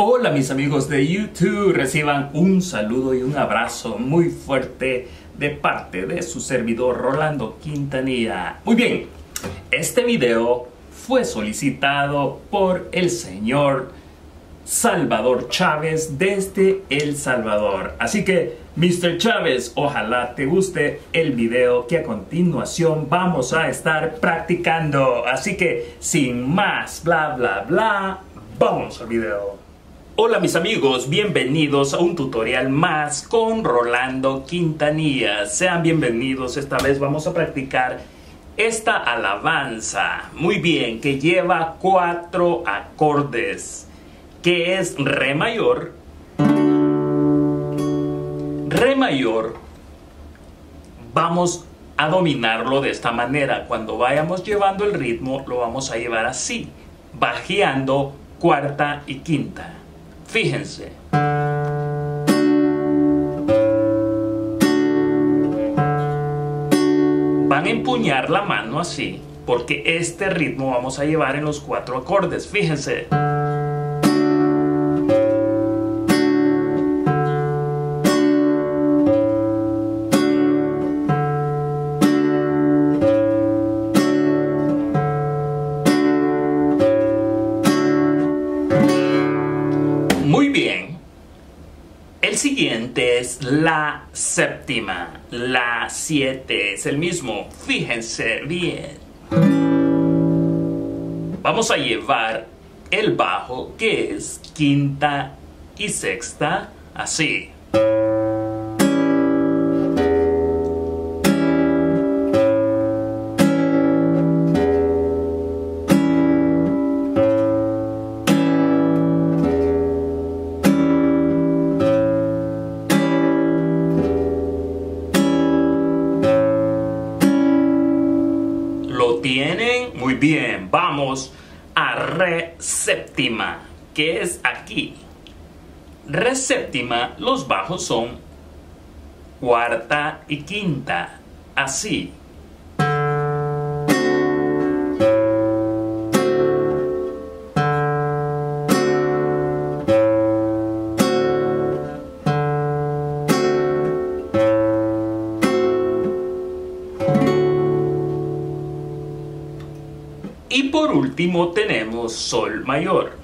Hola mis amigos de YouTube, reciban un saludo y un abrazo muy fuerte de parte de su servidor Rolando Quintanilla. Muy bien, este video fue solicitado por el señor Salvador Chávez desde El Salvador. Así que, Mr. Chávez, ojalá te guste el video que a continuación vamos a estar practicando. Así que, sin más, bla, bla, bla, vamos al video. Hola mis amigos, bienvenidos a un tutorial más con Rolando Quintanilla. Sean bienvenidos, esta vez vamos a practicar esta alabanza. Muy bien, que lleva cuatro acordes, que es Re mayor, Re mayor, vamos a dominarlo de esta manera. Cuando vayamos llevando el ritmo, lo vamos a llevar así, bajeando cuarta y quinta. Fíjense. Van a empuñar la mano así, porque este ritmo vamos a llevar en los cuatro acordes. Fíjense. La séptima. La siete es el mismo. Fíjense bien. Vamos a llevar el bajo que es quinta y sexta así. Séptima, que es aquí. Re séptima, los bajos son cuarta y quinta. Así. Y por último tenemos Sol mayor.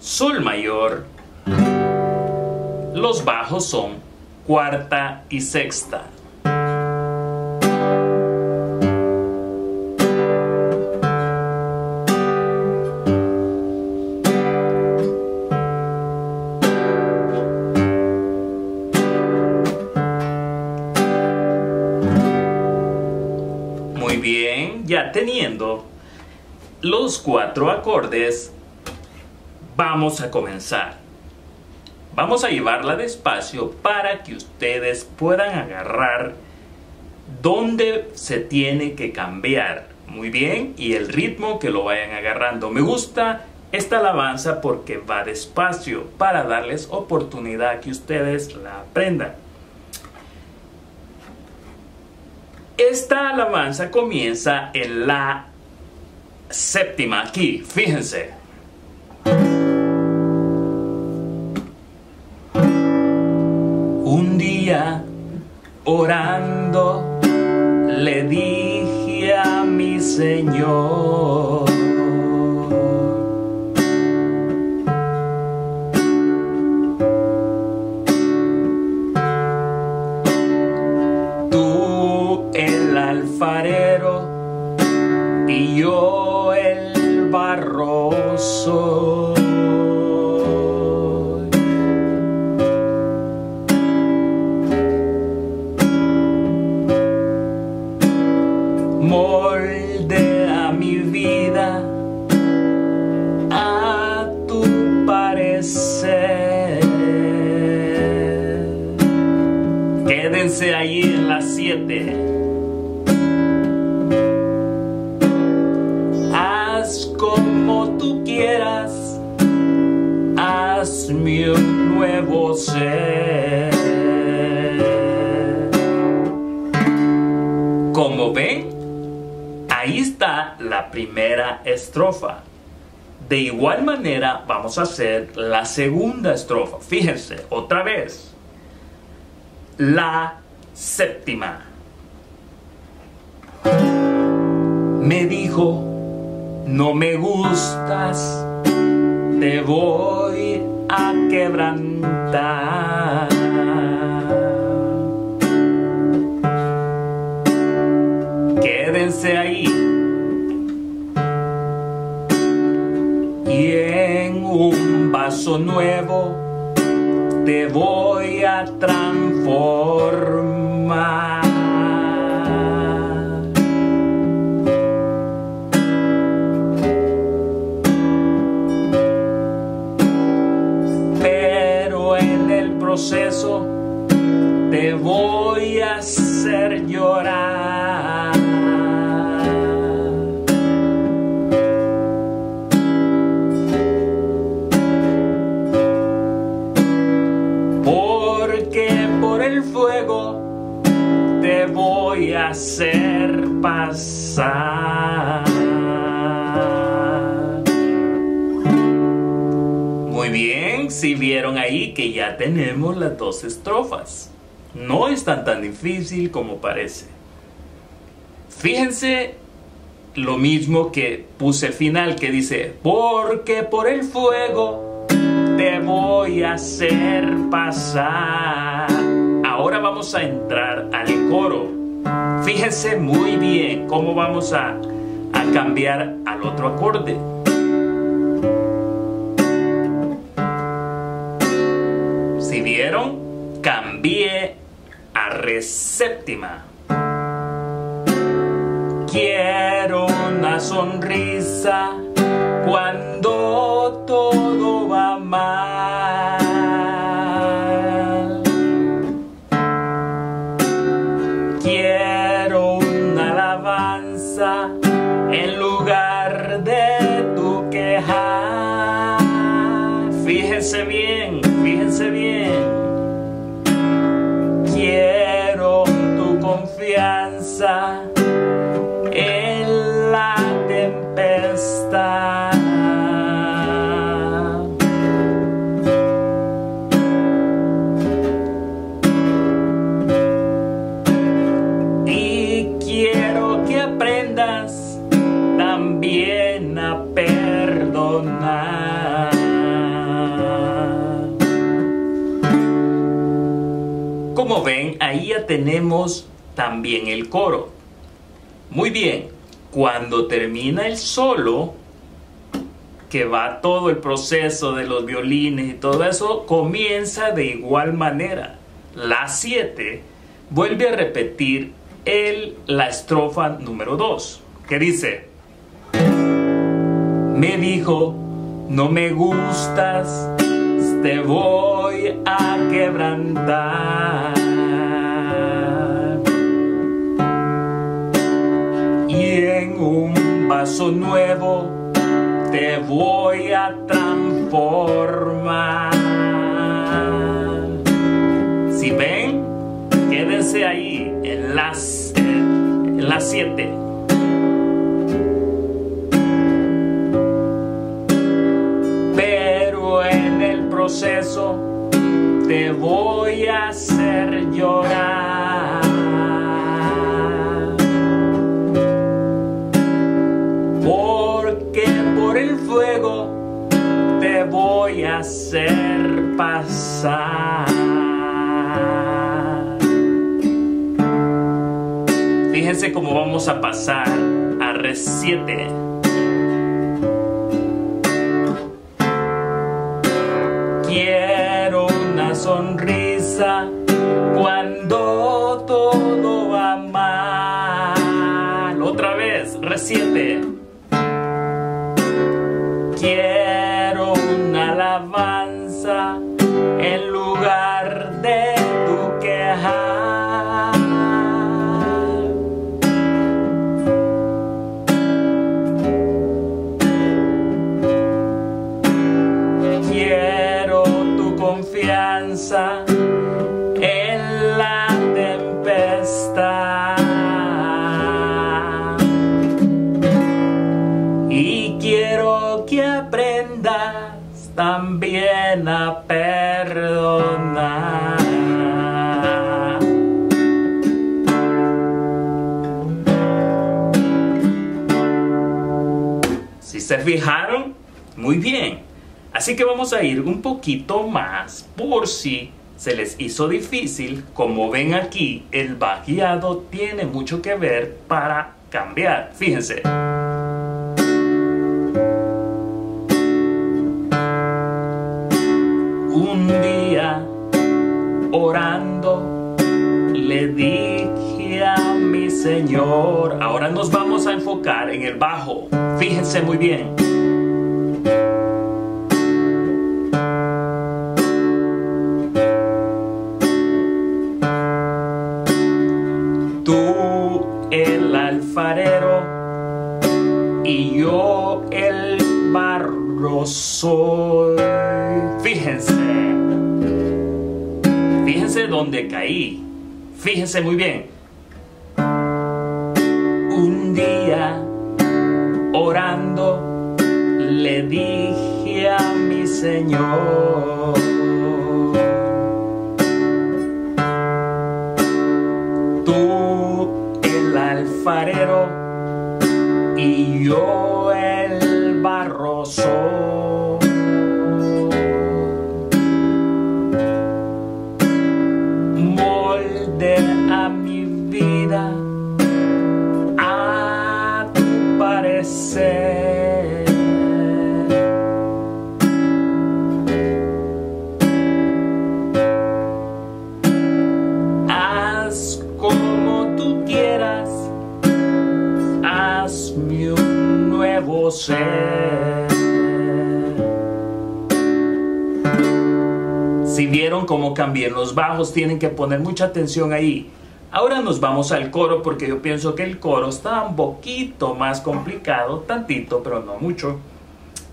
Sol mayor, los bajos son cuarta y sexta. Muy bien, ya teniendo los cuatro acordes, vamos a comenzar. Vamos a llevarla despacio para que ustedes puedan agarrar dónde se tiene que cambiar. Muy bien, y el ritmo que lo vayan agarrando. Me gusta esta alabanza porque va despacio para darles oportunidad que ustedes la aprendan. Esta alabanza comienza en la séptima aquí, fíjense. Un día orando le dije a mi Señor. Quédense ahí en las siete. Haz como tú quieras, hazme un nuevo ser. Como ven, ahí está la primera estrofa. De igual manera vamos a hacer la segunda estrofa. Fíjense, otra vez. La séptima. Me dijo, no me gustas, te voy a quebrantar. Quédense ahí. Y en un vaso nuevo te voy a transformar. Te voy a hacer llorar. Porque por el fuego te voy a hacer pasar. Muy bien, si vieron ahí que ya tenemos las dos estrofas. No es tan tan difícil como parece. Fíjense lo mismo que puse al final que dice, porque por el fuego te voy a hacer pasar. Ahora vamos a entrar al coro. Fíjense muy bien cómo vamos a, a cambiar al otro acorde. Cambié a re séptima. Quiero una sonrisa cuando todo va mal. Quiero una alabanza en lugar de tu queja. Fíjense bien, fíjense bien. En la tempestad. Y quiero que aprendas también a perdonar. Como ven, ahí ya tenemos también el coro. Muy bien, cuando termina el solo, que va todo el proceso de los violines y todo eso, comienza de igual manera. La 7 vuelve a repetir el, la estrofa número 2, que dice, me dijo, no me gustas, te voy a quebrantar. Un vaso nuevo te voy a transformar. Si ven, quédense ahí en las en las 7. Pero en el proceso te voy a el fuego te voy a hacer pasar. Fíjense cómo vamos a pasar a Re 7. Quiero una sonrisa cuando todo va mal. Otra vez, Re 7. Perdonar. Si se fijaron, muy bien. Así que vamos a ir un poquito más por si se les hizo difícil. Como ven aquí, el vagueado tiene mucho que ver para cambiar. Fíjense. Ahora nos vamos a enfocar en el bajo. Fíjense muy bien. Tú, el alfarero, y yo el barro soy. Fíjense. Fíjense dónde caí. Fíjense muy bien. Orando, le dije a mi Señor. Tú, el alfarero, y yo el barro soy. Molde a mi vida bajos, tienen que poner mucha atención ahí. Ahora nos vamos al coro porque yo pienso que el coro está un poquito más complicado, tantito, pero no mucho.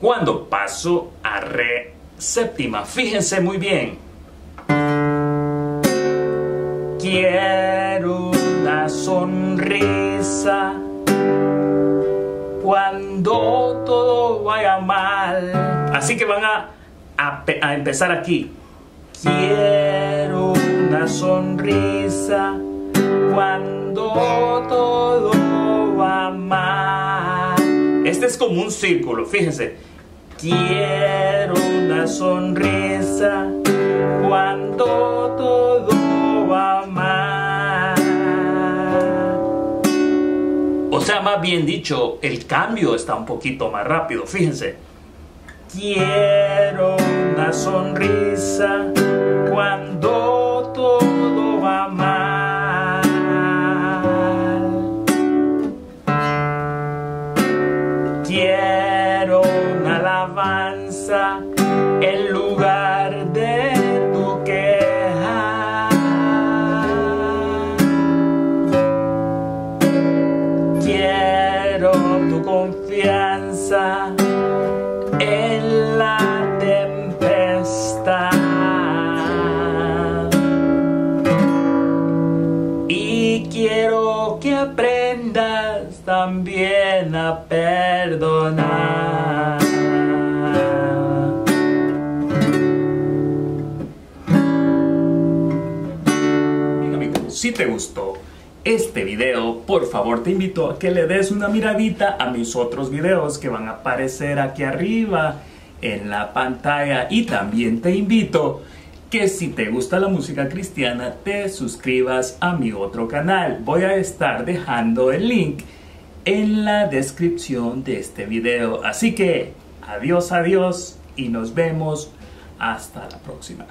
Cuando paso a re séptima, fíjense muy bien. Quiero una sonrisa cuando todo vaya mal. Así que van a, a empezar aquí. Quiero una sonrisa cuando todo va mal. Este es como un círculo, fíjense. Quiero una sonrisa cuando todo va mal. O sea, más bien dicho, el cambio está un poquito más rápido, fíjense. Quiero una sonrisa cuando todo va mal. Quiero una alabanza en lugar de tu queja. Quiero tu confianza perdonar. Si te gustó este video, por favor te invito a que le des una miradita a mis otros videos que van a aparecer aquí arriba en la pantalla y también te invito que si te gusta la música cristiana te suscribas a mi otro canal. Voy a estar dejando el link en la descripción de este video. Así que adiós, adiós y nos vemos hasta la próxima.